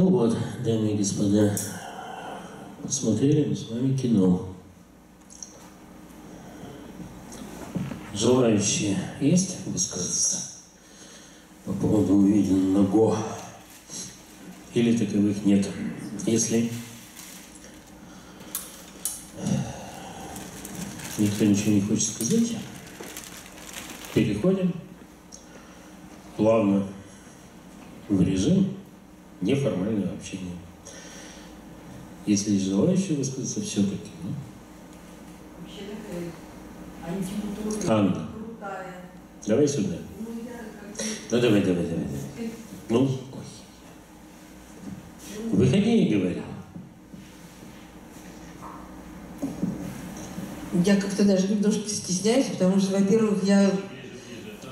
Ну вот, дамы и господа, посмотрели мы с вами кино. Желающие есть высказаться по поводу увиденного? Или таковых нет? Если никто ничего не хочет сказать, переходим плавно в режим неформального общения. Если есть желающие высказаться, все-таки. Ну. Вообще такая. Анна. Крутая. Давай сюда. Ну, я. Ну давай, давай, давай. давай. Ну, ой. выходи и говори. Я как-то даже немножко стесняюсь, потому что, во-первых, я...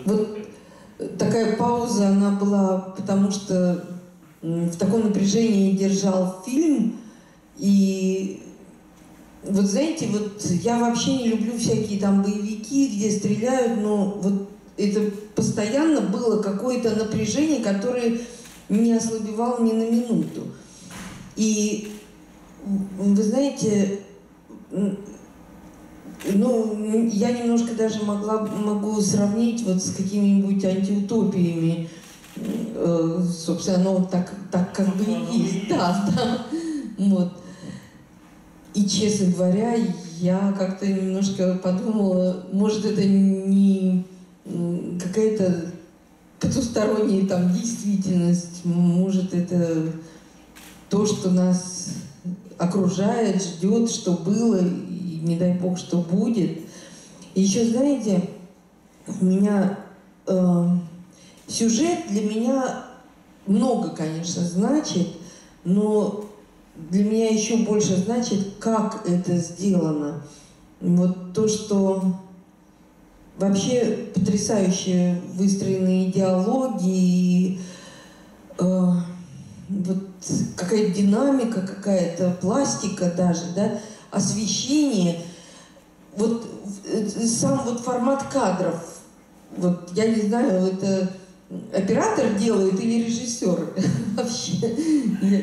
Вот такая пауза, она была, потому что в таком напряжении держал фильм, и вот знаете, вот я вообще не люблю всякие там боевики, где стреляют, но вот это постоянно было какое-то напряжение, которое не ослабевало ни на минуту. И вы знаете, ну, я немножко даже могла, могу сравнить вот с какими-нибудь антиутопиями. Э, собственно, оно так, так как бы и есть. Да, да. Вот. И, честно говоря, я как-то немножко подумала, может, это не какая-то потусторонняя там действительность, может, это то, что нас окружает, ждет, что было, и не дай бог, что будет. И еще, знаете, меня э, сюжет для меня много, конечно, значит, но для меня еще больше значит, как это сделано. Вот то, что вообще потрясающе выстроенные диалоги, и, э, вот какая-то динамика, какая-то пластика даже, да, освещение, вот э, сам вот формат кадров, вот я не знаю, это оператор делает или режиссер вообще.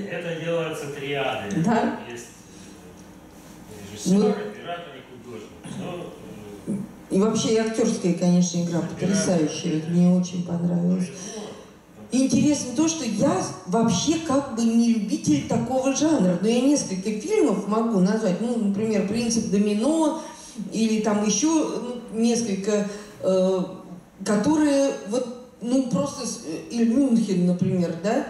Это делается триады. Да? Есть режиссер, Ну. оператор и художник. Но, э, И вообще и актерская, конечно, игра потрясающая. Мне очень понравилось. И Интересно то, что я вообще как бы не любитель такого жанра, но я несколько фильмов могу назвать, ну, например, «Принцип домино» или там еще ну, несколько, э, которые вот, ну, просто, с- или «Мюнхен», например, да,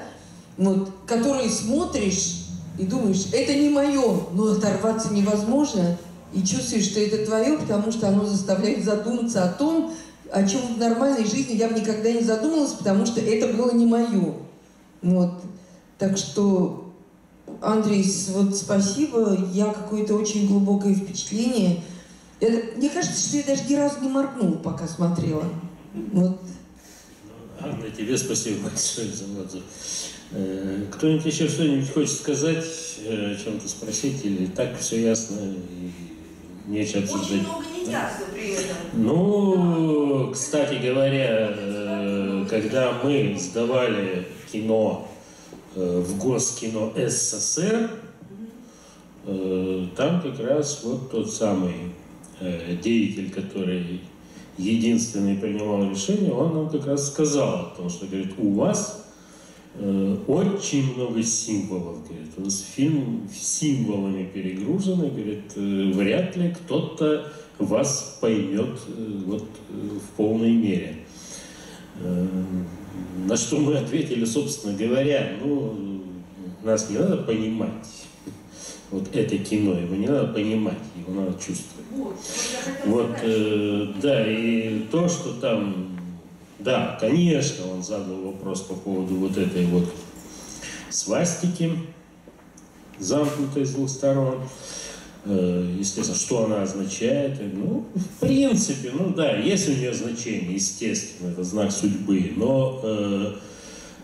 вот, которые смотришь и думаешь, это не мое, но оторваться невозможно, и чувствуешь, что это твое, потому что оно заставляет задуматься о том, о чем в нормальной жизни я бы никогда не задумалась, потому что это было не мое. Вот. Так что, Андрей, вот спасибо, я какое-то очень глубокое впечатление. Это- мне кажется, что я даже ни разу не моргнула, пока смотрела. Вот. Анна, тебе спасибо большое за отзыв. Э, Кто-нибудь еще что-нибудь хочет сказать, э, о чем-то спросить, или так все ясно и нечего Очень обсуждать? много не ясно при этом. Ну, кстати говоря, э, когда мы сдавали кино в Госкино СССР, там как раз вот тот самый деятель, который единственный принимал решение, он нам как раз сказал о том, что, говорит, у вас э, очень много символов, говорит, у нас фильм символами перегруженный, говорит, э, вряд ли кто-то вас поймет э, вот э, в полной мере. Э, На что мы ответили, собственно говоря, ну, нас не надо понимать, вот это кино, его не надо понимать, его надо чувствовать. Вот, э, да, и то, что там, да, конечно, он задал вопрос по поводу вот этой вот свастики, замкнутой с двух сторон. Э, Естественно, что она означает? Ну, в принципе, ну да, есть у нее значение, естественно, это знак судьбы, но э,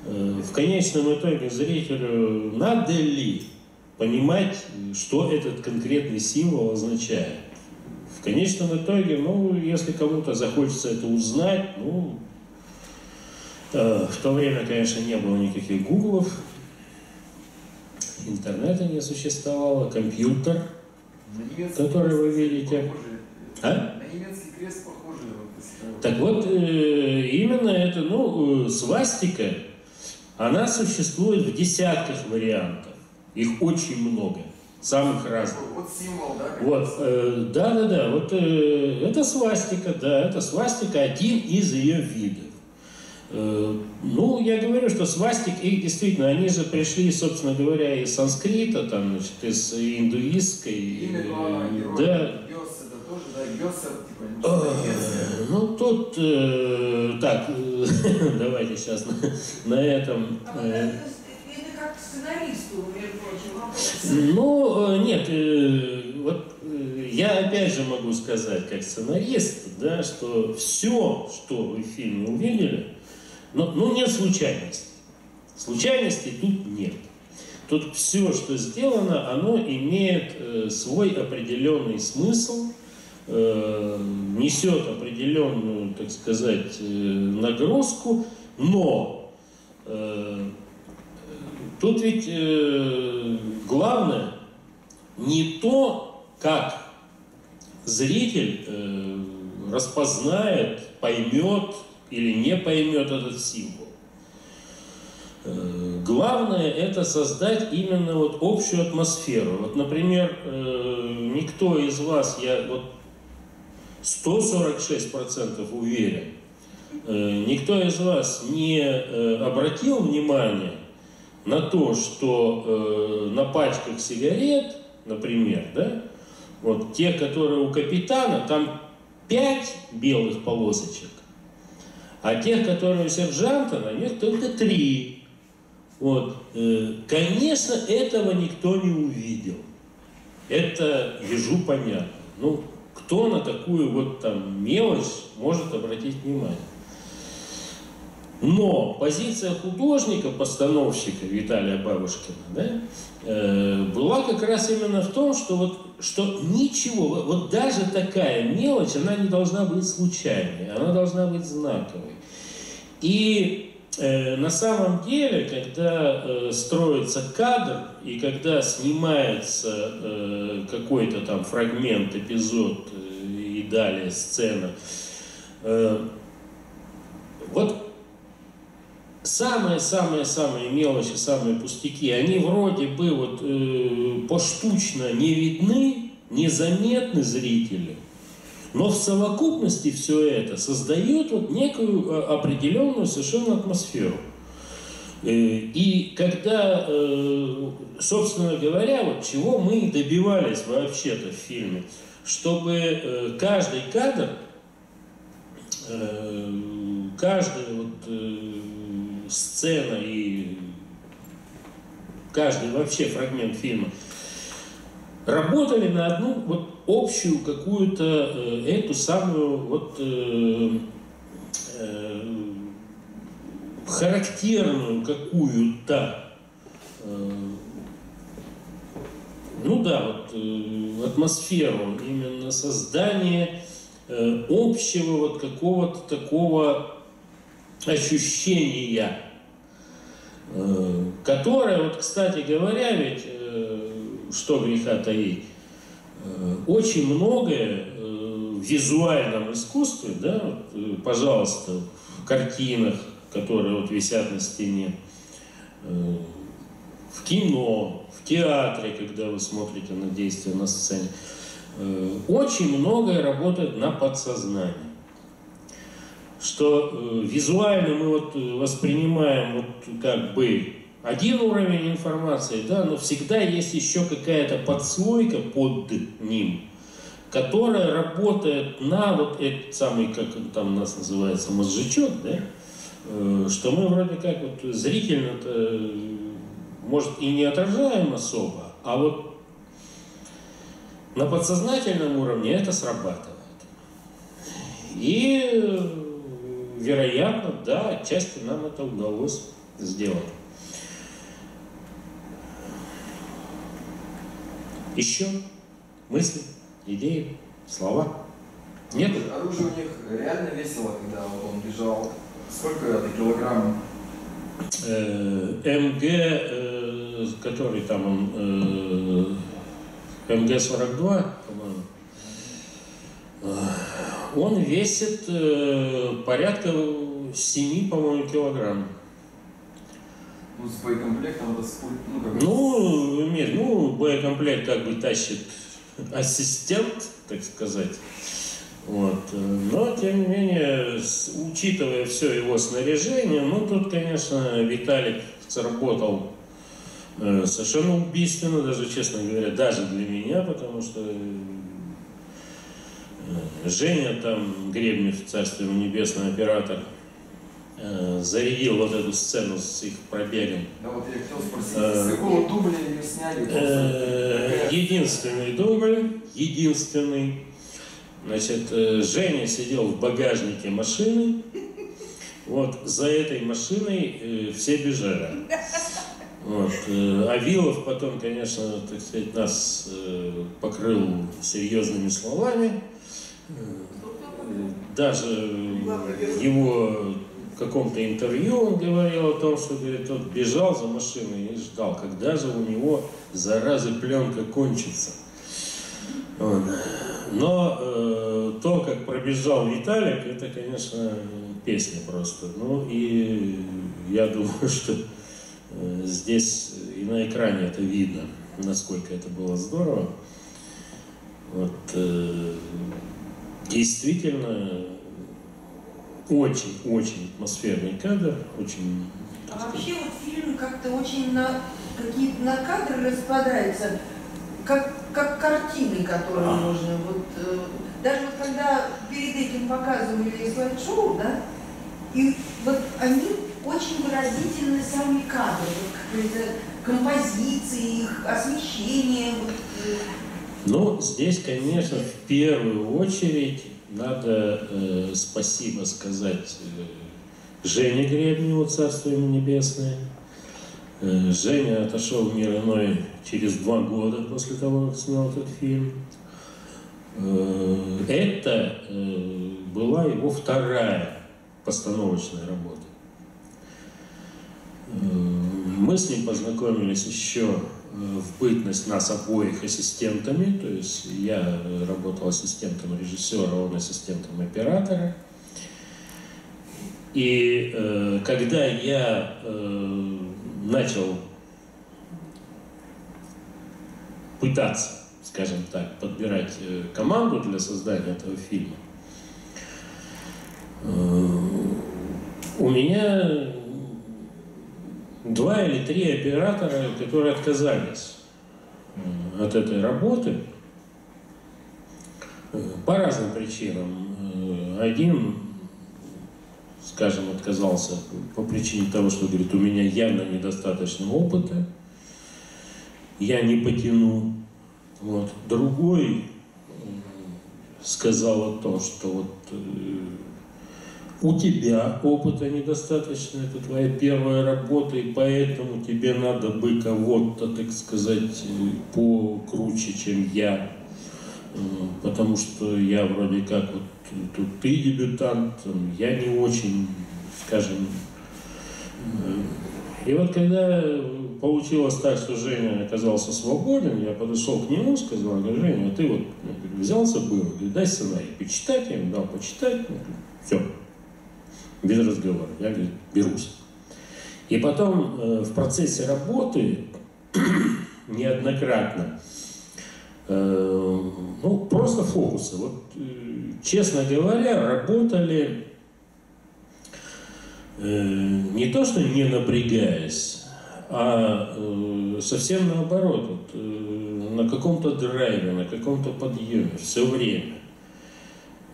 э, в конечном итоге зрителю надо ли понимать, что этот конкретный символ означает? В конечном итоге, ну, если кому-то захочется это узнать, ну, э, в то время, конечно, не было никаких гуглов, интернета не существовало, компьютер, который вы видите. А? Так вот, э, именно это, ну, э, свастика, она существует в десятках вариантов. Их очень много, самых разных. Вот символ, да? Вот, э, да, да, да, вот э, это свастика, да, это свастика один из ее видов. Э, ну, я говорю, что свастик, их действительно, они же пришли, собственно говоря, из санскрита, там, значит, из индуистской, Имя главного э, героя. да, Гёс это тоже, да? Гёсер, типа, что-то немецкое. Ну, тут, э, так, э, давайте сейчас на, на этом. А вот э, это, это как сценаристу, между прочим, ну, э, нет, э, вот э, я опять же могу сказать, как сценарист, да, что все, что вы в фильме увидели, ну, ну нет случайностей. Случайностей тут нет. Тут все, что сделано, оно имеет э, свой определенный смысл, э, несет определенную, так сказать, э, нагрузку, но э, тут ведь э, главное не то, как зритель э, распознает, поймет или не поймет этот символ. Э, Главное это создать именно вот общую атмосферу. Вот, например, э, никто из вас, я вот 146% уверен, э, никто из вас не э, обратил внимание на то, что э, на пачках сигарет, например, да, вот те, которые у капитана, там 5 белых полосочек, а тех, которые у сержанта, на них только 3. Вот. э, Конечно, этого никто не увидел. Это ежу понятно. Ну, кто на такую вот там мелочь может обратить внимание? Но позиция художника, постановщика Виталия Бабушкина, да, э, была как раз именно в том, что вот что ничего, вот- даже такая мелочь, она не должна быть случайной, она должна быть знаковой. И э, на самом деле, когда э, строится кадр и когда снимается э, какой-то там фрагмент, эпизод э, и далее сцена, э, вот самые-самые-самые мелочи, самые пустяки, они вроде бы вот э, поштучно не видны, незаметны зрителю, но в совокупности все это создает вот некую э, определенную совершенно атмосферу. Э, И когда, э, собственно говоря, вот чего мы и добивались вообще-то в фильме, чтобы каждый кадр, каждая вот сцена и каждый вообще фрагмент фильма. Работали на одну вот общую какую-то э, эту самую вот э, э, характерную какую-то э, ну да, вот э, атмосферу, именно создание э, общего вот какого-то такого ощущения, э, которое, вот, кстати говоря, ведь, э, что греха таить, э, очень многое в визуальном искусстве, да, вот, пожалуйста, в картинах, которые вот висят на стене, в кино, в театре, когда вы смотрите на действия на сцене, очень многое работает на подсознании. Что э, визуально мы вот э, воспринимаем вот как бы один уровень информации, да, но всегда есть еще какая-то подслойка под ним, которая работает на вот этот самый, как он там нас называется, мозжечок, да, Э, что мы вроде как вот зрительно-то, э, может, и не отражаем особо, а вот на подсознательном уровне это срабатывает. И, вероятно, да, отчасти нам это удалось сделать. Еще мысли, идеи, слова? Нет? Оружие у них реально весело, когда вот он бежал. Сколько это килограмм? Э, МГ э, который там он, э, МГ-42, по-моему, он весит э, порядка 7, по-моему, килограмм. Ну, с боекомплектом это сколько, ну, как Ну, имеет, ну, боекомплект как бы тащит ассистент, так сказать. Вот. Но, тем не менее, учитывая все его снаряжение, ну, тут, конечно, Виталик сработал э, совершенно убийственно, даже, честно говоря, даже для меня, потому что Женя там, Гребнев, царство ему небесное, оператор, э, зарядил вот эту сцену с их пробегом Да, вот я хотел спросить, Э, с какого дубля ее сняли? Э, Единственный дубль, единственный. Значит, э, Женя сидел в багажнике машины. Вот за этой машиной э, все бежали. Вот. э, Авилов потом, конечно, так сказать, нас э, покрыл серьезными словами. Даже его каком-то интервью он говорил о том, что говорит, он бежал за машиной и ждал, когда же у него заразы пленка кончится. Но э, то, как пробежал Виталик, это, конечно, песня просто. Ну и я думаю, что э, здесь и на экране это видно, насколько это было здорово. Вот, э, действительно, очень-очень атмосферный кадр, очень... А сказать, вообще вот фильм как-то очень на какие-то на кадры распадается, как, как картины, которые А. можно. Вот, э, даже вот когда перед этим показывали слайд-шоу, да, и вот они очень выразительны сами кадры, вот какие-то композиции, их освещение. Вот, э, Ну, здесь, конечно, в первую очередь надо э, спасибо сказать э, Жене Гребневу, Царство ему небесное. Э, Женя отошел в мир иной через два года после того, как снял этот фильм. Э, Это э, была его вторая постановочная работа. Э, Мы с ним познакомились еще в бытность нас обоих ассистентами, то есть я э, работал ассистентом режиссера, он ассистентом оператора. И э, когда я э, начал пытаться, скажем так, подбирать э, команду для создания этого фильма, э, у меня два или три оператора, которые отказались от этой работы э, по разным причинам. Э, Один, скажем, отказался по причине того, что говорит, у меня явно недостаточно опыта, я не потяну. Вот. Другой сказал о том, что вот э, у тебя опыта недостаточно, это твоя первая работа, и поэтому тебе надо бы кого-то, так сказать, э, покруче, чем я. Э, Потому что я вроде как вот тут ты дебютант, я не очень, скажем. э, И вот когда получилось так, что Женя оказался свободен, я подошел к нему, сказал, Женя, а ты вот ну, взялся говорю, дай сценарий почитать, я ему дал почитать, все, без разговора. Я, говорит, берусь. И потом э, в процессе работы неоднократно, э, ну, просто фокусы. Вот, э, честно говоря, работали э, не то, что не напрягаясь, а э, совсем наоборот, вот, э, на каком-то драйве, на каком-то подъеме, все время.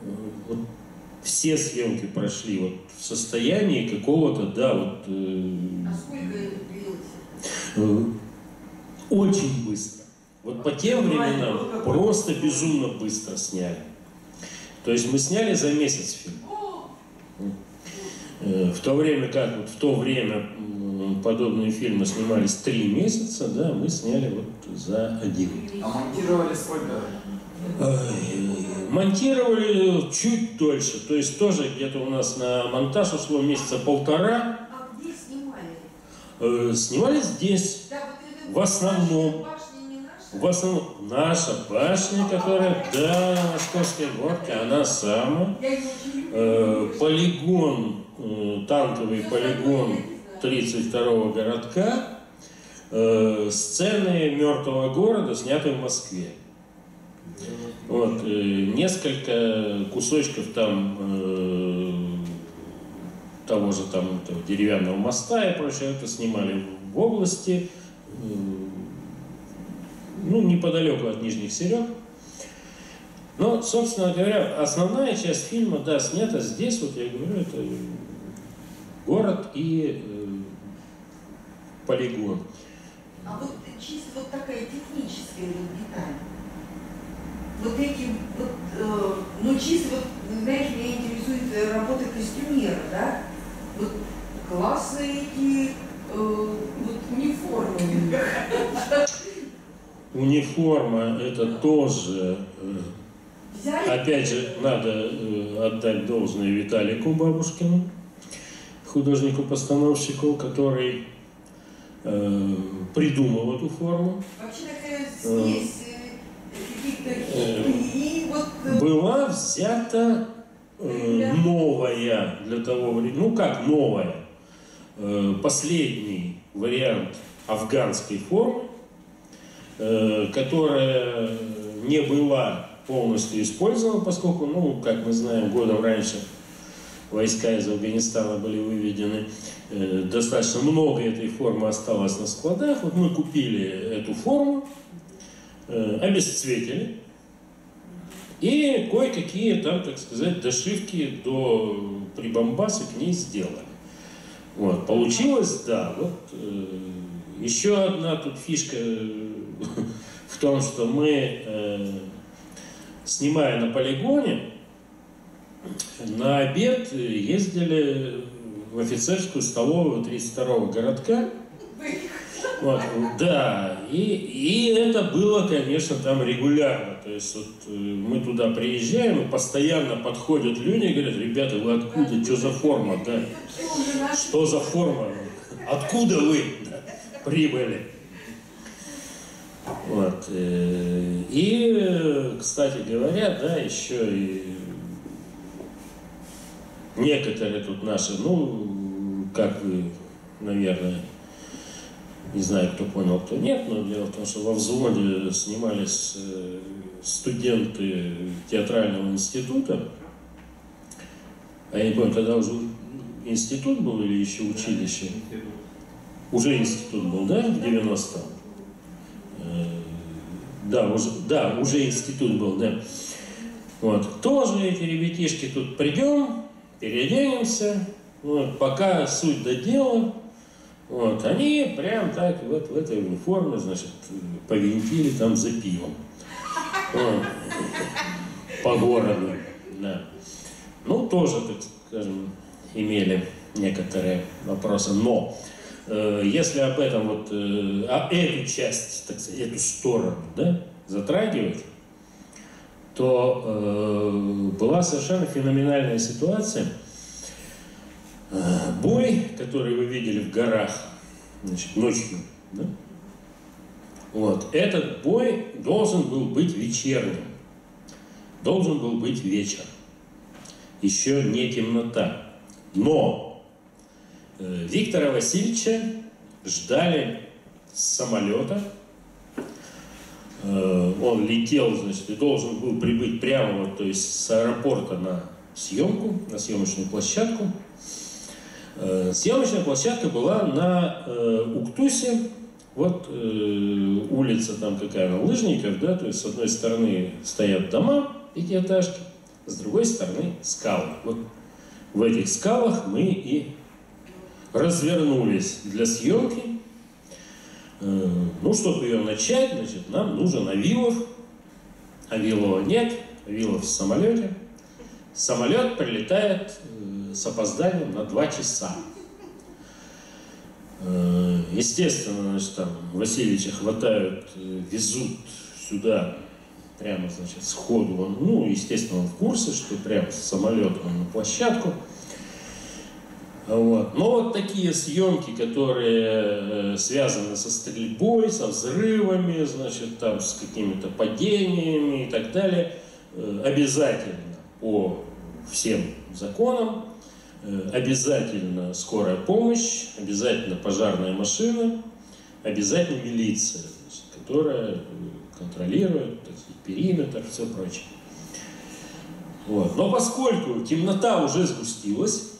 Э, Вот все съемки прошли вот в состоянии какого-то, да, вот э, а сколько это длилось? э, очень быстро. Вот по тем временам просто безумно быстро сняли. То есть мы сняли за месяц фильм. Э, В то время как вот в то время подобные фильмы снимались три месяца, да, мы сняли вот за один. А монтировали сколько? Монтировали чуть дольше, то есть тоже где-то у нас на монтаж ушло месяца полтора. А где снимали? Э, Снимали здесь. Да, вот В основном, наша? в основном наша башня, которая, да, на Московской горке, она самая. Э, полигон, э, танковый полигон 32-го городка, э, сцены мертвого города, сняты в Москве. Вот, э, несколько кусочков там э, того же там этого деревянного моста и прочее, это снимали в области, э, ну, неподалеку от Нижних Серег. Но, собственно говоря, основная часть фильма, да, снята здесь, вот я говорю, это город и э, полигон. А вот чисто вот такая техническая деталь. Вот эти вот, э, ну чисто вот, знаешь, меня интересует э, работа костюмера, да? Вот классные эти, э, вот униформы. Униформа это тоже, э, Взяли опять же, надо э, отдать должное Виталику Бабушкину, художнику-постановщику, который э, придумал эту форму. вообще такая смесь э, каких-то и вот была взята э, новая для того времени, ну как новая, э, последний вариант афганской формы, э, которая не была полностью использована, поскольку, ну, как мы знаем, годом раньше войска из Афганистана были выведены, э, достаточно много этой формы осталось на складах. Вот мы купили эту форму, э, обесцветили, и кое-какие там, так сказать, дошивки до прибамбаса к ней сделали. Вот, получилось, да, вот э, еще одна тут фишка э, в том, что мы, э, снимая на полигоне, на обед ездили в офицерскую столовую 32-го городка, да, и, и это было, конечно, там регулярно. То есть вот э, мы туда приезжаем, и постоянно подходят люди и говорят, ребята, вы откуда, что за форма, да? что за форма? Откуда вы да, прибыли? Вот. э, И, кстати говоря, да, еще и некоторые тут наши, ну, как вы, наверное, не знаю, кто понял, кто нет, но дело в том, что во взводе снимались э, студенты театрального института, а я не помню, тогда уже институт был или еще училище? Уже институт был, да, в 90-м? Э, Да, уже, да, уже институт был, да. Вот. Тоже эти ребятишки тут придем, переоденемся, вот, пока суть до дела, вот, они прям так вот в этой униформе, значит, повинтили там за пивом. Вот. По городу, да. Ну, тоже, так скажем, имели некоторые вопросы. Но э, если об этом вот, э, а эту часть, так сказать, эту сторону, да, затрагивать, то э, была совершенно феноменальная ситуация. Э, бой, который вы видели в горах, значит, ночью, да? Вот. Этот бой должен был быть вечерним. Должен был быть вечер. Еще не темнота. Но э, Виктора Васильевича ждали с самолета. Э, он летел, значит, и должен был прибыть прямо вот, то есть с аэропорта на съемку, на съемочную площадку. Э, Съемочная площадка была на э, Уктусе, вот э, улица там какая она, Лыжников, да, то есть с одной стороны стоят дома, пятиэтажки, с другой стороны скалы. Вот в этих скалах мы и развернулись для съемки. Ну, чтобы ее начать, значит, нам нужен Авилов. Авилова нет, Авилов в самолете. Самолет прилетает с опозданием на два часа. Э, Естественно, значит, там Васильевича хватают, э, везут сюда прямо, значит, сходу. Он, ну, естественно, он в курсе, что прямо с самолета на площадку. Вот. Но вот такие съемки, которые э, связаны со стрельбой, со взрывами, значит, там с какими-то падениями и так далее, обязательно по всем законам, обязательно скорая помощь, обязательно пожарная машина, обязательно милиция, которая э, контролирует так сказать, периметр, все прочее. Вот. Но поскольку темнота уже сгустилась,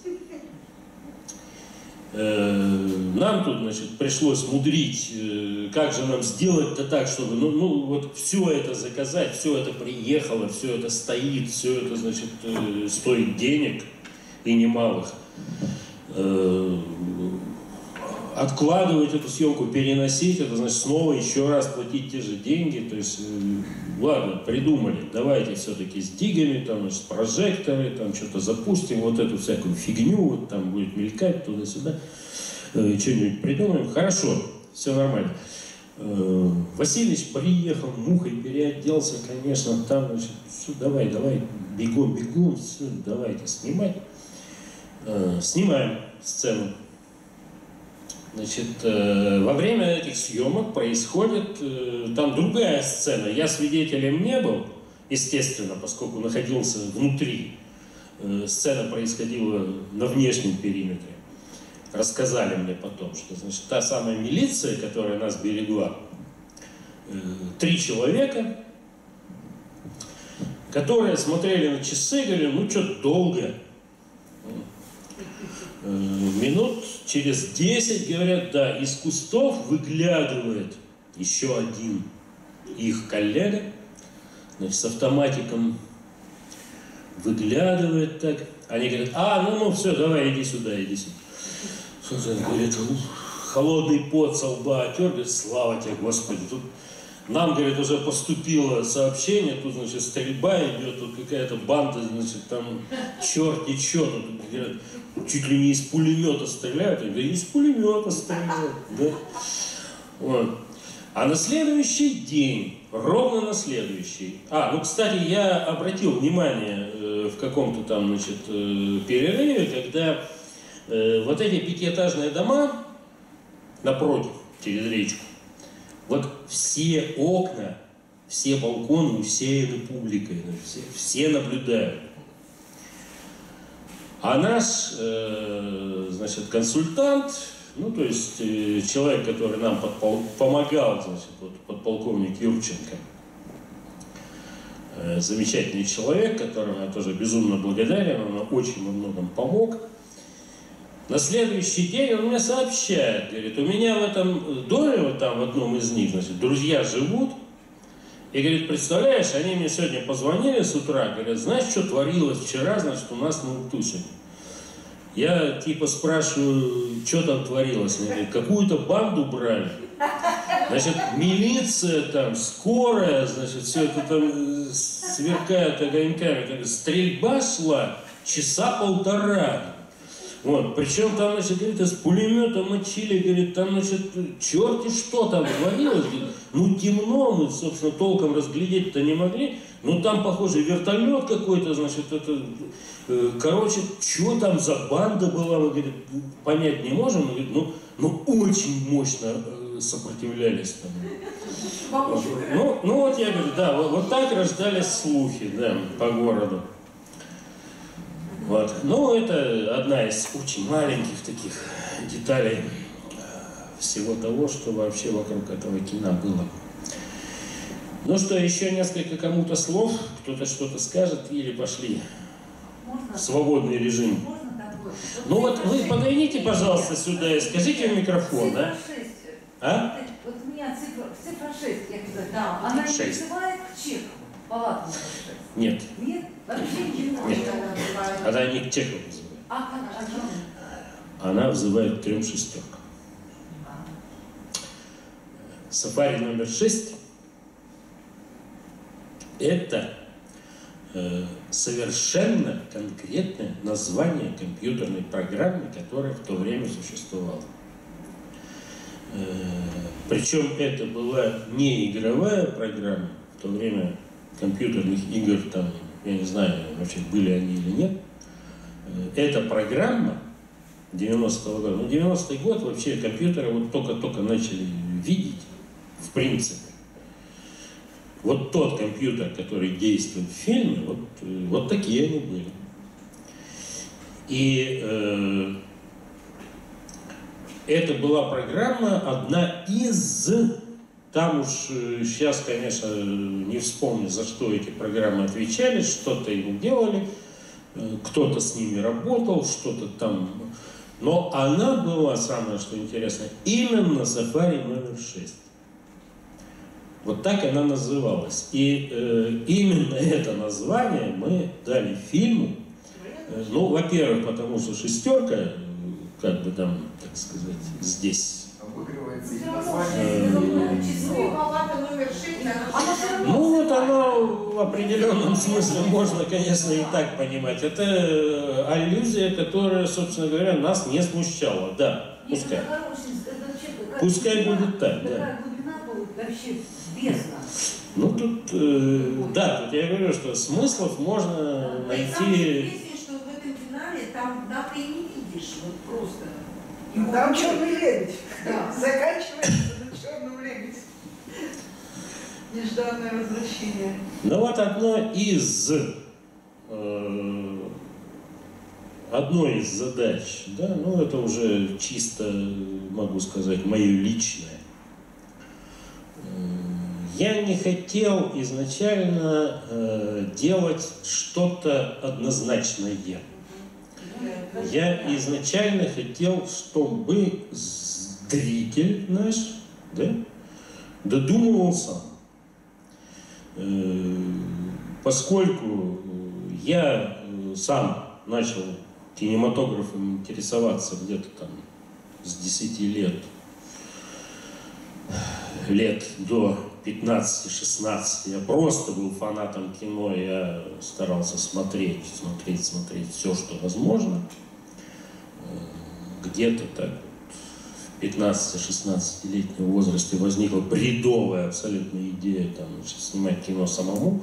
Э, нам тут, значит, пришлось мудрить, э, как же нам сделать-то так, чтобы, ну, ну, вот все это заказать, все это приехало, все это стоит, все это, значит, э, стоит денег и немалых. Откладывать эту съемку, переносить, это значит снова еще раз платить те же деньги. То есть, ладно, придумали, давайте все-таки с дигами, там, значит, прожекторы, там что-то запустим, вот эту всякую фигню, вот там будет мелькать туда-сюда, э, что-нибудь придумаем. Хорошо, все нормально. Э, Васильевич приехал, мухой переоделся, конечно, там, значит, все, давай, давай, бегом, бегом, все, давайте снимать. Э, снимаем сцену. Значит, э, во время этих съемок происходит э, там другая сцена. Я свидетелем не был, естественно, поскольку находился внутри. Сцена происходила на внешнем периметре. Рассказали мне потом, что значит, та самая милиция, которая нас берегла, три человека, которые смотрели на часы, говорили, ну что долго, минут через 10, говорят, да, из кустов выглядывает еще один их коллега, значит, с автоматиком выглядывает так. Они говорят, а, ну, ну, все, давай, иди сюда, иди сюда. Говорит, холодный пот со лба отер, говорит, слава тебе, Господи, тут нам, говорит, уже поступило сообщение, тут, значит, стрельба идет, тут какая-то банда, значит, там черт и черт, тут, говорят, чуть ли не из пулемета стреляют, да из пулемета стреляют, да. Вот. А на следующий день, ровно на следующий, а, ну, кстати, я обратил внимание э, в каком-то там, значит, э, перерыве, когда э, вот эти пятиэтажные дома напротив, через речку, вот все окна, все балконы усеяны публикой, все, все наблюдают. А наш, э, значит, консультант, ну, то есть э, человек, который нам подпол, помогал, значит, вот, подполковник Юрченко, э, замечательный человек, которому я тоже безумно благодарен, он очень во многом помог. На следующий день он мне сообщает, говорит, у меня в этом доме, вот там в одном из них, значит, друзья живут, и говорит, представляешь, они мне сегодня позвонили с утра, говорят, знаешь, что творилось вчера, значит, у нас на Утусе. Я типа спрашиваю, что там творилось. Они говорят, какую-то банду брали. Значит, милиция там, скорая, значит, все это там сверкает огоньками. Стрельба шла часа полтора. Вот, причем там, значит, говорит, из пулемета мочили, говорит, там, значит, черти что там творилось, ну темно, мы, собственно, толком разглядеть-то не могли, ну там, похоже, вертолет какой-то, значит, это, э, короче, что там за банда была, мы, говорит, понять не можем, мы, говорит, ну, ну очень мощно э, сопротивлялись там. Ну, ну вот я говорю, да, вот, вот так рождались слухи, да, по городу. Вот. Ну, это одна из очень маленьких таких деталей э, всего того, что вообще вокруг этого кино было. Ну что, еще несколько кому-то слов, кто-то что-то скажет или пошли Можно? в свободный режим. Можно? Ну вот вы подойдите, пожалуйста, сюда и скажите в микрофон, да? 6. А? Вот у меня цифра, цифра 6, я говорю, да, она не Шесть. называет к Чехову, палату 6. Нет, Нет? Она не к Чехову называет. А а что? Она взывает к трем шестеркам. Сафари номер 6 это э, совершенно конкретное название компьютерной программы, которая в то время существовала. Э, причем это была не игровая программа, в то время компьютерных игр там, я не знаю, вообще были они или нет. Э, эта программа 90-го года. Ну, 90-й год вообще компьютеры вот только-только начали видеть, в принципе. Вот тот компьютер, который действует в фильме, вот, э, вот такие они были. И э, это была программа одна из, там уж сейчас, конечно, не вспомню, за что эти программы отвечали, что-то им делали, э, кто-то с ними работал, что-то там. Но она была, самое что интересно, именно Safari номер 6. Вот так она называлась. И э, именно это название мы дали фильму. Э, ну, во-первых, потому что шестерка, э, как бы там, так сказать, здесь. Обыгрывается Всё их равно, название. всё равно, Часовая палата номер 6, она всё равно Ну вот оно в определенном смысле можно, конечно, и так понимать. Это э, аллюзия, которая, собственно говоря, нас не смущала. Да, пускай. Пускай будет так, да. Вообще бездна. Ну тут, э, да, тут я говорю, что смыслов можно Да самое найти. интересное, что в этом финале там даты и не видишь, вот просто. Ну, Там черный лебедь. Да. Заканчивается на черном лебедь. Нежданное возвращение. Ну вот одно из э, одной из задач, да, ну это уже чисто, могу сказать, мое личное. Э, Я не хотел изначально э, делать что-то однозначное. Я изначально хотел, чтобы зритель наш да, додумывал сам. Э, Поскольку я э, сам начал кинематографом интересоваться где-то там с 10 лет, лет до 15-16, я просто был фанатом кино, я старался смотреть, смотреть, смотреть все, что возможно. Э, Где-то так 15-16-летнем возрасте возникла бредовая абсолютно идея там, снимать кино самому.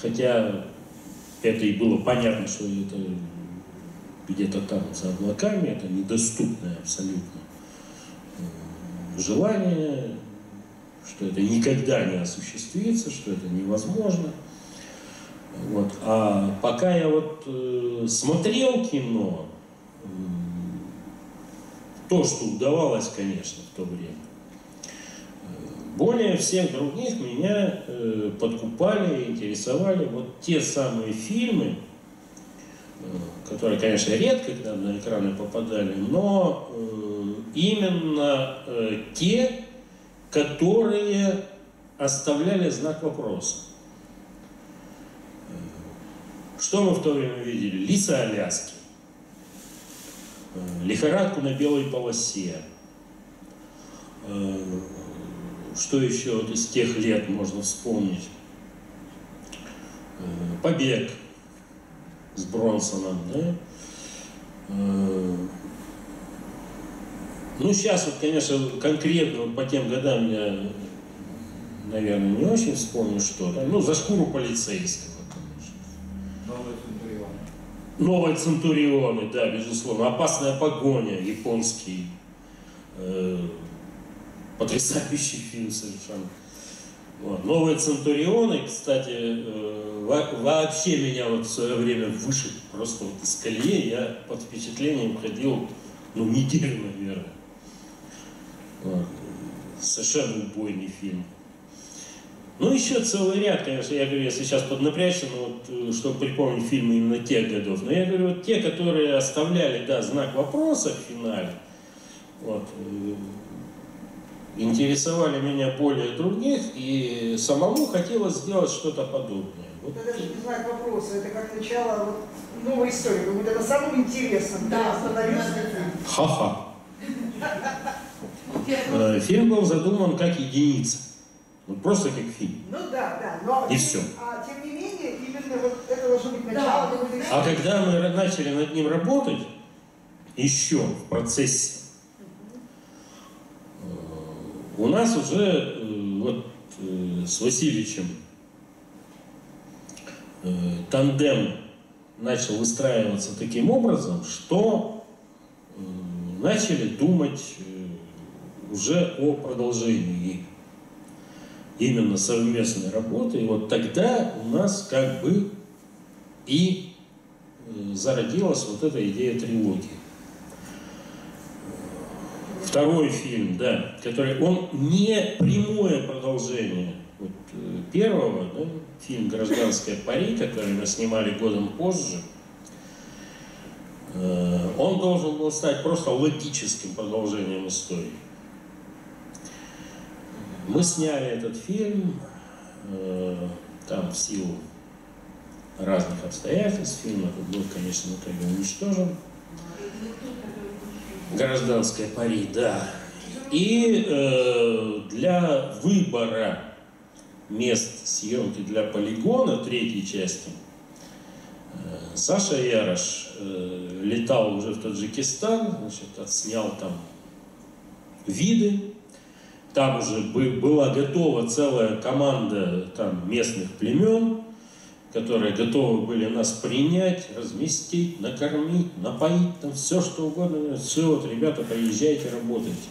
Хотя это и было понятно, что это где-то там за облаками, это недоступное абсолютно э, желание, что это никогда не осуществится, что это невозможно. Вот. А пока я вот э, смотрел кино, м, то, что удавалось, конечно, в то время, более всех других меня э, подкупали, интересовали вот те самые фильмы, э, которые, конечно, редко к нам на экраны попадали, но э, именно те, которые оставляли знак вопроса. Что мы в то время видели? Лиса Аляски, лихорадку на белой полосе. Э, Что еще вот из тех лет можно вспомнить? Э, Побег с Бронсоном, да? Э, Ну, сейчас вот, конечно, конкретно вот по тем годам я, наверное, не очень вспомню что-то. Ну, за шкуру полицейского, конечно. Новые Центурионы, да, безусловно. Опасная погоня, японский. Э, потрясающий фильм совершенно. Вот. Новые Центурионы, кстати, э, во- вообще меня вот в свое время вышиб просто вот из колеи. Я под впечатлением ходил, ну, неделю, наверное. Вот. Совершенно убойный фильм. Ну, еще целый ряд, конечно, я говорю, если сейчас поднапрячься, ну, вот, э, чтобы припомнить фильмы именно тех годов. Но я говорю, вот те, которые оставляли, да, знак вопроса в финале, вот, э, интересовали меня более других, и самому хотелось сделать что-то подобное. Вот, Это даже не знак вопроса, это как начало вот новой истории. Как будто это самым интересным. Да, да. ха-ха. Просто- Э, Фильм был задуман как единица. Вот просто как фильм. Ну да, да. Но, И всё. А тем не менее, именно вот это должно быть Да, начало какой-то А истории. когда мы начали над ним работать, еще в процессе, э, у нас уже э, вот э, с Васильевичем тандем начал выстраиваться таким образом, что начали думать уже о продолжении именно совместной работы. И вот тогда у нас как бы и э, зародилась вот эта идея трилогии. Второй фильм, да, который, он не прямое продолжение вот, э, первого, да, фильм «Гражданская пари», который мы снимали годом позже, э, он должен был стать просто логическим продолжением истории. Мы сняли этот фильм, э, там в силу разных обстоятельств, фильм этот был, конечно, в итоге уничтожен. Гражданская пари, да. И э, для выбора мест съемки для полигона третьей части э, Саша Ярош э, летал уже в Таджикистан, значит, отснял там виды. Там уже бы- была готова целая команда там, местных племен, которые готовы были нас принять, разместить, накормить, напоить, там все что угодно. Все, вот, ребята, приезжайте, работайте.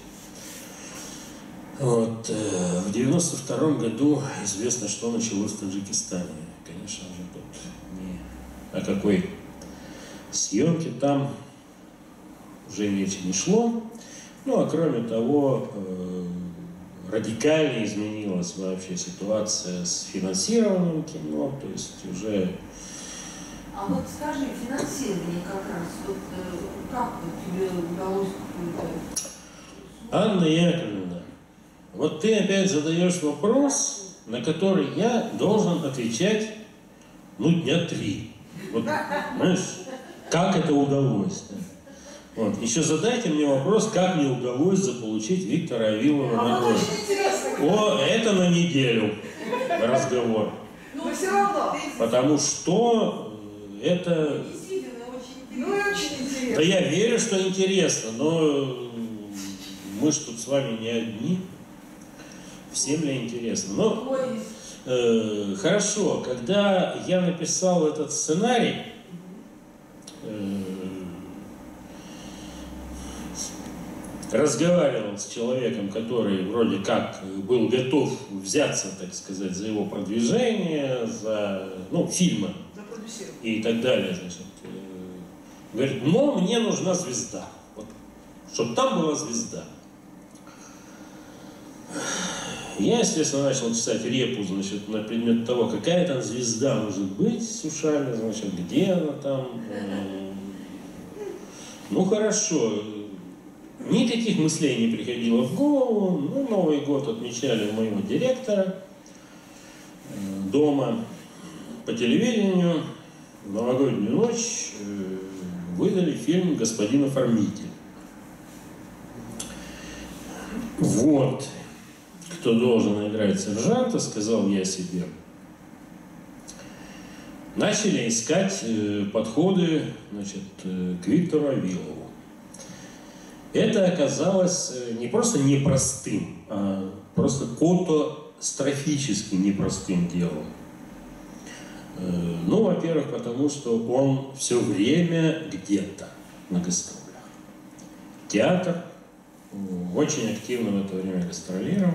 Вот, э, в 92 году известно, что началось в Таджикистане. Конечно же, тут ни о какой съемке там уже речи не шло. Ну, а кроме того, э, радикально изменилась вообще ситуация с финансированием кино, то есть уже А вот скажи, финансирование как раз, вот э, как тебе удалось какую-то... Анна Яковлевна, вот ты опять задаешь вопрос, на который я должен отвечать, ну, дня три. Вот, знаешь, как это удалось? да? Вот. Еще задайте мне вопрос, как мне удалось заполучить Виктора Авилова А на интересно. О, это на неделю разговор. Но все равно. Потому что э, это... Ну и интересно. очень Да интересно. я верю, что интересно, но э, мы ж тут с вами не одни. Всем ли интересно? Но Э, хорошо, когда я написал этот сценарий, э, разговаривал с человеком, который вроде как был готов взяться, так сказать, за его продвижение, за ну, фильмы и так далее, значит, говорит, но мне нужна звезда, вот, чтобы там была звезда. Я, естественно, начал читать репу, значит, на предмет того, какая там звезда может быть с ушами, значит, где она там. Ну, хорошо. Никаких мыслей не приходило в голову. Ну, Новый год отмечали у моего директора э, дома по телевидению. В новогоднюю ночь э, выдали фильм «Господин оформитель». Вот кто должен играть сержанта, сказал я себе. Начали искать э, подходы значит, к Виктору Авилову. Это оказалось э, не просто непростым, а просто катастрофически непростым делом. Э, Ну, во-первых, потому что он все время где-то на гастролях. Театр э, очень активно в это время гастролировал.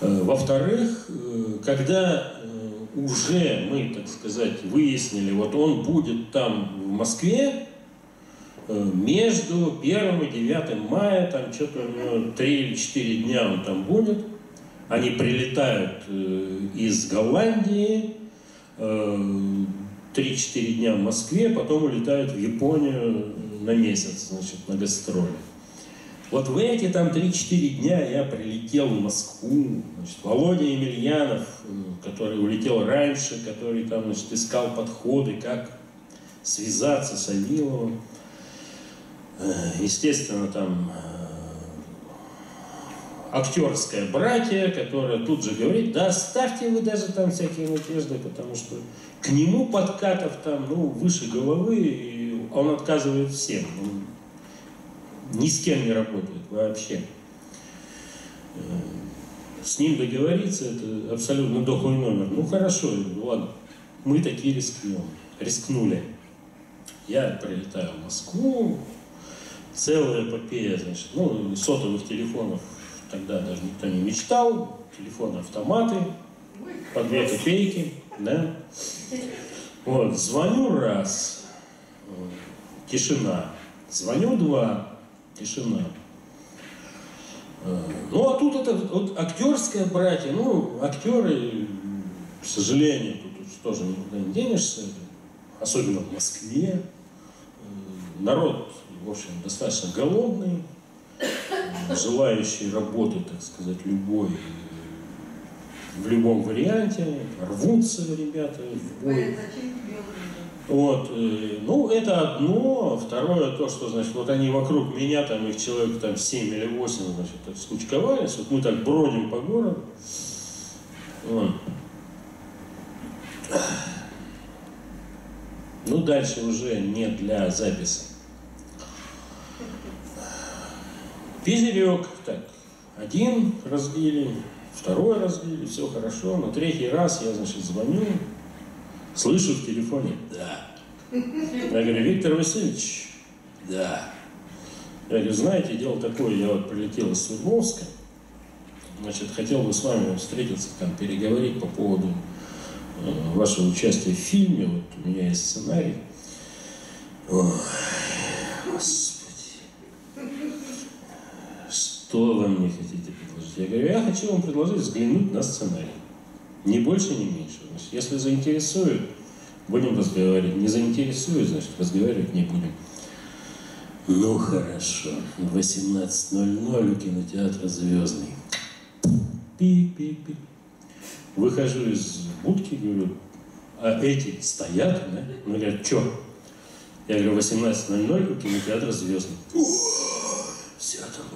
Во-вторых, когда уже мы, так сказать, выяснили, вот он будет там в Москве, между 1 и 9 мая, там что-то у него 3 или 4 дня он там будет, они прилетают э, из Голландии, э, 3-4 дня в Москве, потом улетают в Японию на месяц, значит, на гастроли. Вот в эти там 3-4 дня я прилетел в Москву. Значит, Володя Емельянов, э, который улетел раньше, который там значит, искал подходы, как связаться с Авиловым. Э, Естественно, там э, актерское братье, которое тут же говорит, да оставьте вы даже там всякие надежды, потому что к нему подкатов там, ну, выше головы, и он отказывает всем. Он ни с кем не работает вообще. Э, С ним договориться, это абсолютно дохлый номер. Ну хорошо, ладно, мы такие рискнем, рискнули. Я прилетаю в Москву, целая эпопея, значит, ну, сотовых телефонов тогда даже никто не мечтал, телефоны-автоматы, по две копейки, да. Вот, звоню раз, тишина. Звоню два, тишина. Э, Ну, а тут это вот актерское братье, ну, актеры, к сожалению, тут уж тоже никуда не денешься, особенно в Москве. Э, Народ, в общем, достаточно голодный, э, желающий работы, так сказать, любой, в любом варианте, рвутся ребята в бой. Вот, э, ну, это одно. Второе, то, что, значит, вот они вокруг меня, там, их человек там 7 или 8, значит, так скучковались. Вот мы так бродим по городу. Вот. Ну, дальше уже не для записи. Пизерек, так, один разбили, второй разбили, все хорошо. На третий раз я, значит, звоню, слышу в телефоне, да. Я говорю, Виктор Васильевич, да. Я говорю, знаете, дело такое, я вот прилетел из Свердловска, значит, хотел бы с вами встретиться, там, переговорить по поводу э, вашего участия в фильме, вот у меня есть сценарий. Ой, господи. Что вы мне хотите предложить? Я говорю, я хочу вам предложить взглянуть на сценарий. Ни больше, ни меньше. Значит, если заинтересует, будем разговаривать. Не заинтересует, значит, разговаривать не будем. Ну, хорошо. 18.00 у кинотеатра «Звездный». Пик-пик-пик. Выхожу из будки, говорю, а эти стоят, да? Ну, говорят, что? Я говорю, 18.00 у кинотеатра «Звездный».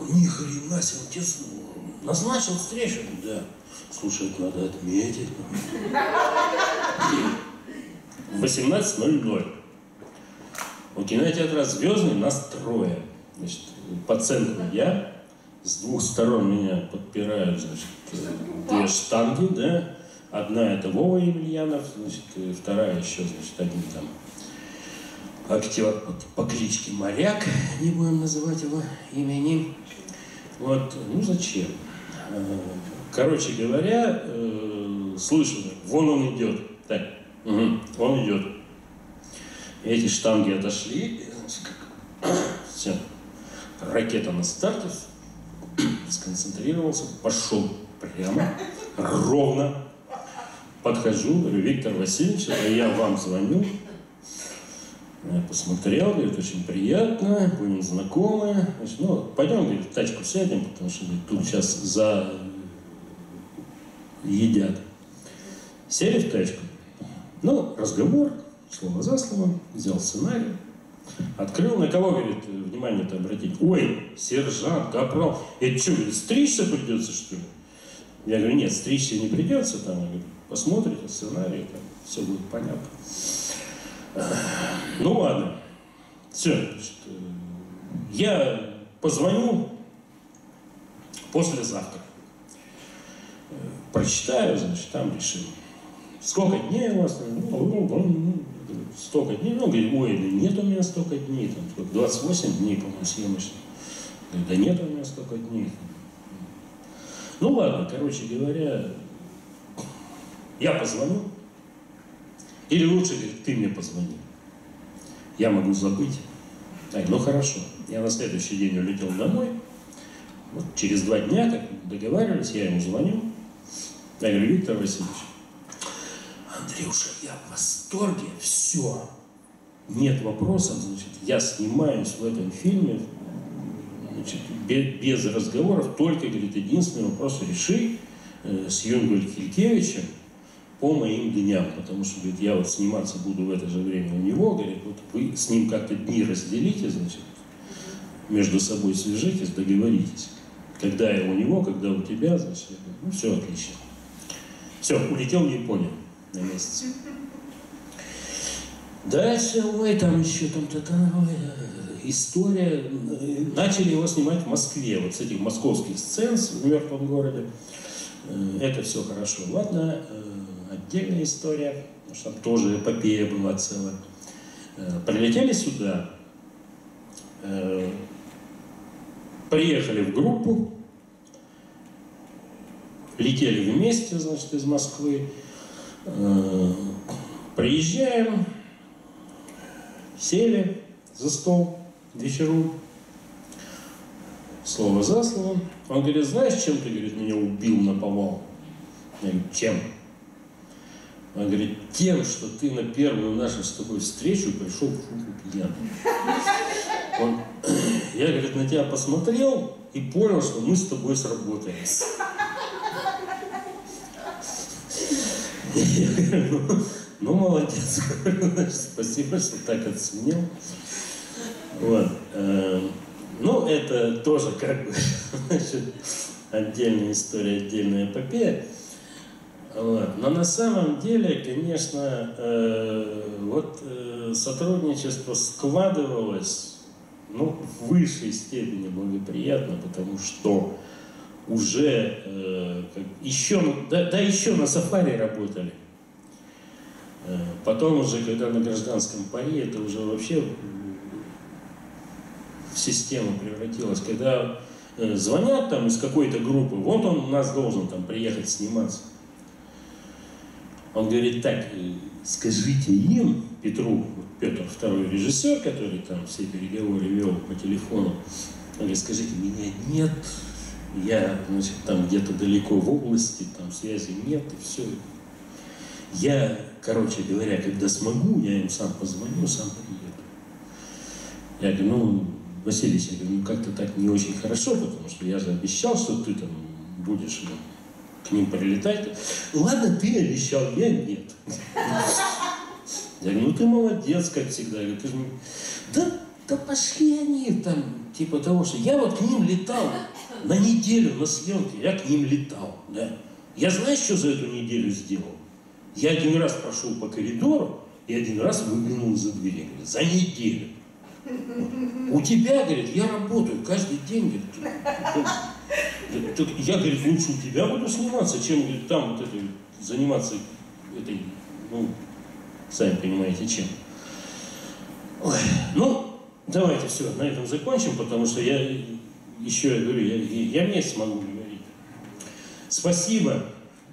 Них хрена себе, отец назначил встречу. Да. Слушай, это надо отметить. 18.00. У кинотеатра «Звездный» нас трое. Значит, по центру я, с двух сторон меня подпирают, значит, две штанги, да. Одна это Вова Емельянов, значит, вторая еще, значит, один там актер по, по кличке Моряк, не будем называть его имени. Вот, ну зачем? Э, Короче говоря, э, слышу, вон он идет. Так, мгм, он идет. Эти штанги отошли, все, ракета на старте, сконцентрировался, пошел прямо, ровно. Подхожу, Виктор Васильевич, это я вам звоню. Я посмотрел, говорит, очень приятно, будем знакомы. Значит, ну, пойдем, говорит, в тачку сядем, потому что говорит, тут сейчас за едят. Сели в тачку. Ну, разговор, слово за слово, взял сценарий, открыл, на кого, говорит, внимание-то обратить. Ой, сержант, капрал, это что, говорит, стричься придется, что ли? Я говорю, нет, стричься не придется, там, говорю, посмотрите сценарий, там, все будет понятно. Ну ладно, все, э, я позвоню послезавтра. Э, Прочитаю, значит, там решим. Сколько дней у вас? Ну, ну, ну, ну, столько дней. Ну, говорит, ой, да нет у меня столько дней. Там, сколько, 28 дней, по-моему, съемочных. Да нет у меня столько дней. Ну ладно, короче говоря, я позвоню. Или лучше, говорит, ты мне позвони. Я могу забыть. Так, ну хорошо. Я на следующий день улетел домой. Вот через два дня, как договаривались, я ему звоню. Я говорю, Виктор Васильевич, Андрюша, я в восторге, все. Нет вопросов, значит, я снимаюсь в этом фильме, значит, без, разговоров, только, говорит, единственный вопрос реши э, с Юнгой Хилькевичем по моим дням, потому что, говорит, я вот сниматься буду в это же время у него, говорит, вот вы с ним как-то дни разделите, значит, между собой свяжитесь, договоритесь. Когда я у него, когда у тебя, значит, говорю, ну все отлично. Все, улетел в Японию на месяц. Дальше, ой, там еще там такая ой, история. Э, Начали его снимать в Москве, вот с этих московских сцен в мертвом городе. Э, Это все хорошо. Ладно, э, отдельная история, потому что там тоже эпопея была целая. Э, Прилетели сюда, э, Приехали в группу, летели вместе, значит, из Москвы. Э, Приезжаем, сели за стол вечеру, слово за словом. Он говорит, знаешь, чем ты, говорит, меня убил на повал? Я говорю, чем? Он говорит, тем, что ты на первую нашу с тобой встречу пришел в шутку пьяным. Он, я, говорит, на тебя посмотрел и понял, что мы с тобой сработаемся. Я говорю, ну, ну, молодец, значит, спасибо, что так оценил. Вот. э, Ну, это тоже как бы, значит, отдельная история, отдельная эпопея. Вот. Но на самом деле, конечно, э, вот э, сотрудничество складывалось ну, в высшей степени благоприятно, потому что уже э, еще, да, да еще на сафари работали. Э, Потом уже, когда на гражданском паре, это уже вообще в систему превратилось. Когда э, звонят там из какой-то группы, вот он у нас должен там приехать сниматься. Он говорит, так, скажите им, Петру, Петр второй режиссер, который там все переговоры вел по телефону, он говорит, скажите, меня нет, я, значит, там где-то далеко в области, там связи нет, и все. Я, короче говоря, когда смогу, я им сам позвоню, сам приеду. Я говорю, ну, Василий, я говорю, ну как-то так не очень хорошо, потому что я же обещал, что ты там будешь к ним прилетать. Ладно, ты обещал, я нет. Я говорю, ну ты молодец, как всегда. Я говорю, ты Да, да пошли они там, типа того, что я вот к ним летал на неделю на съемки, я к ним летал, да. Я знаешь, что за эту неделю сделал? Я один раз прошел по коридору и один раз выглянул за дверь. Я говорю, за неделю. У тебя, говорит, я работаю каждый день. Говорит, «Так- я, говорит, лучше у тебя буду сниматься, чем говорит, там вот это, заниматься этой, ну, сами понимаете, чем. Ой, ну, давайте все, на этом закончим, потому что я еще, я говорю, я, я месяц могу говорить. Спасибо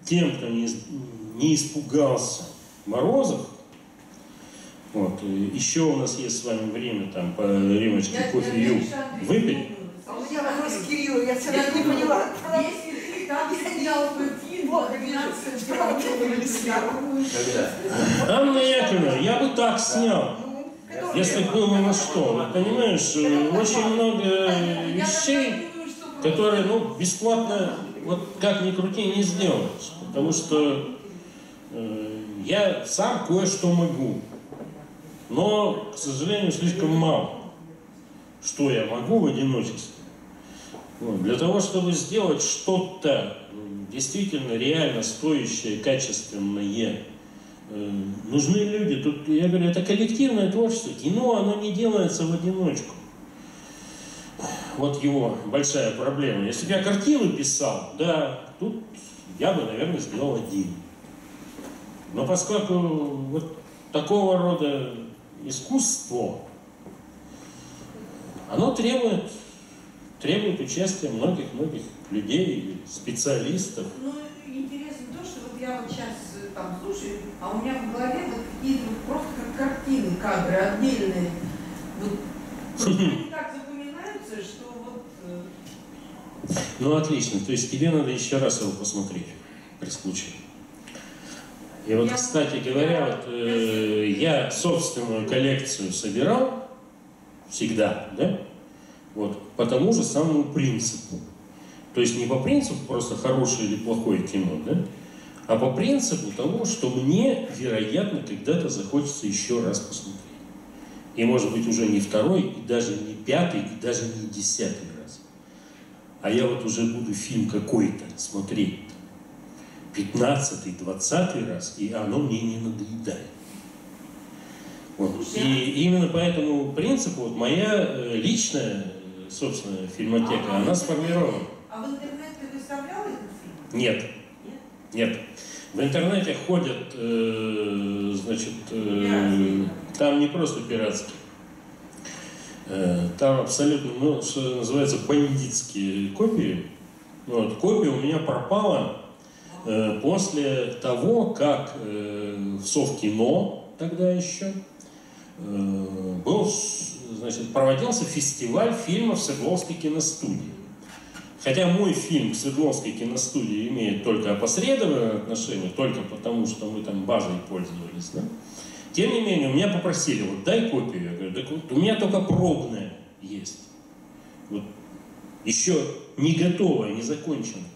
тем, кто не, не испугался морозов. Вот, еще у нас есть с вами время там по рюмочке кофе ю выпить. А у меня вопрос к Кириллу, я все равно не поняла. Если ты там снял бы фильм Вот, 12 Сталкивали сверху. Когда? Анна Яковлевна, я бы так снял. Ну, Если первый? было на что. Вот понимаешь, очень много вещей, которые, ну, бесплатно, вот как ни крути, не сделаешь. Потому что э, я сам кое-что могу. Но, к сожалению, слишком мало. Что я могу в одиночестве. Вот. Для того, чтобы сделать что-то действительно реально стоящее, качественное, э, нужны люди. Тут, я говорю, это коллективное творчество. Кино, оно не делается в одиночку. Вот его большая проблема. Если бы я картину писал, да, тут я бы, наверное, сделал один. Но поскольку вот такого рода искусство, оно требует, требует участия многих-многих людей, специалистов. Ну, интересно то, что вот я вот сейчас э, там слушаю, а у меня в голове вот какие-то вот просто как картины, кадры отдельные. Вот они так запоминаются, что вот э, Ну, отлично. То есть тебе надо еще раз его посмотреть при случае. И вот, Я- кстати говоря, вот, э, я собственную коллекцию собирал всегда, да? Вот, по тому же самому принципу. То есть не по принципу просто хорошее или плохое кино, да? А по принципу того, что мне, вероятно, когда-то захочется еще раз посмотреть. И может быть уже не второй, и даже не пятый, и даже не десятый раз. А я вот уже буду фильм какой-то смотреть 15 20 раз, и оно мне не надоедает. Вот. И именно по этому принципу вот моя э, личная, собственно, фильмотека, она сформирована. А в интернет ты выставлял этот фильм? Нет. Нет. В интернете ходят, э, значит, э, там не просто пиратские. Э, Там абсолютно, ну, что называется, бандитские копии. Вот, копия у меня пропала э, после того, как э, в Совкино тогда еще был, с- значит, проводился фестиваль фильмов Свердловской киностудии. Хотя мой фильм к Свердловской киностудии имеет только опосредованное отношение, только потому, что мы там базой пользовались, да? Тем не менее, у меня попросили, вот дай копию. Я говорю, так вот у меня только пробная есть. Вот еще не готовая, не законченная.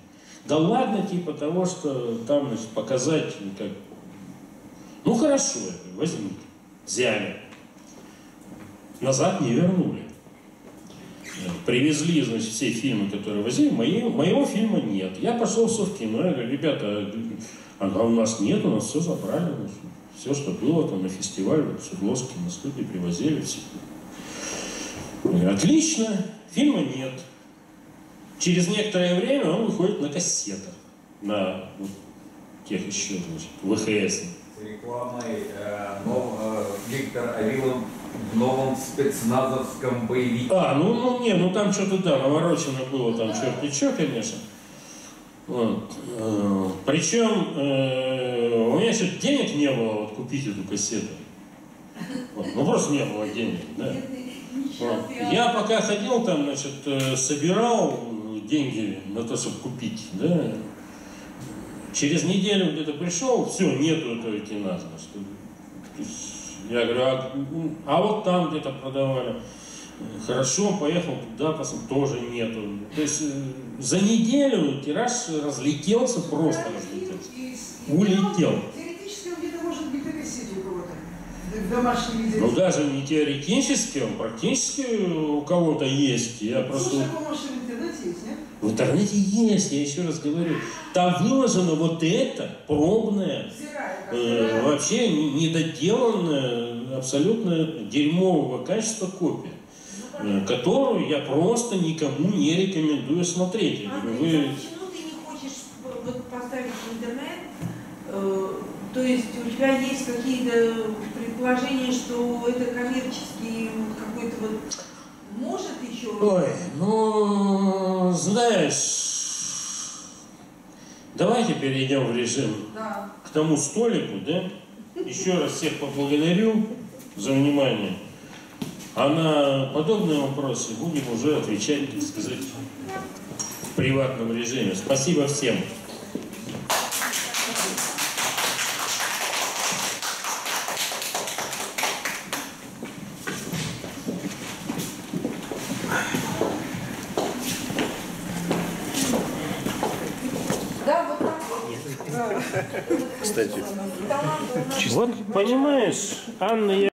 Да ладно, типа того, что там, значит, показать, ну, как... Ну хорошо, я говорю, возьмите. Взяли. Назад не вернули. Привезли, значит, все фильмы, которые возили, мои, моего фильма нет. Я пошел в Совкино, я говорю, ребята, а у нас нет, у нас все забрали. Все, что было там на фестивале, вот, в Свердловске, на студии привозили все. Отлично, фильма нет. Через некоторое время он выходит на кассетах, на вот тех еще, значит, ВХС. С рекламой э, нов- э, Виктор Авилов в новом спецназовском боевике. А, ну, ну не, ну там что-то да, наворочено было, там черт что, конечно. Вот. Э, Причем э, у меня еще денег не было вот, купить эту кассету. Вот, Ну просто не было денег, да. Вот. Я пока ходил там, значит, собирал деньги на то, чтобы купить, да. Через неделю где-то пришел, все, нету этого есть Я говорю, а, м, а вот там где-то продавали. Хорошо, поехал туда, посмотрел, тоже нету. То есть э, за неделю тираж разлетелся, просто разлетелся. Улетел. Теоретически он где-то может быть на кассете у кого-то. Ну даже не теоретически, он практически у кого-то есть. Я просто... Слушай, такое, может, в интернете есть, нет? В интернете есть, я еще раз говорю. Там выложено вот это, пробное, как э, вообще не- недоделанная, абсолютно дерьмового качества копия, э, которую я просто никому не рекомендую смотреть. Андрей, вы- а почему ты не хочешь вот поставить в интернет? Э, то есть у тебя есть какие-то предположения, что это коммерческий вот какой-то вот может еще? Ой, ну, знаешь, давайте перейдем в режим Да. к тому столику, да? Еще раз всех поблагодарю за внимание. А на подобные вопросы будем уже отвечать, так сказать, в приватном режиме. Спасибо всем. Вот. Понимаешь, Анна, я